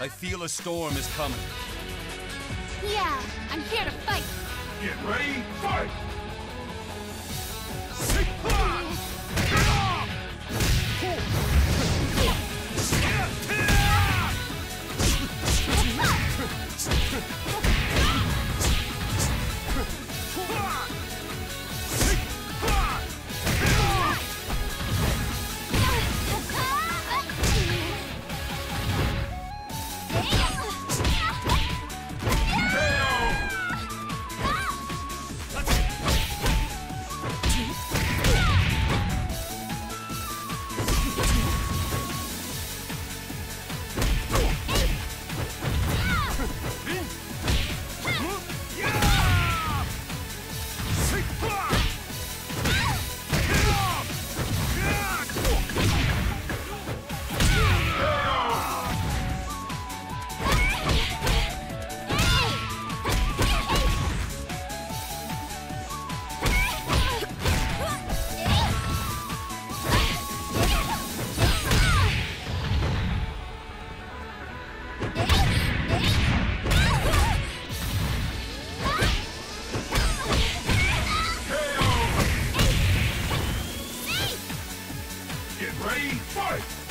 I feel a storm is coming. Yeah, I'm here to fight. Get ready, fight! Ready, fight!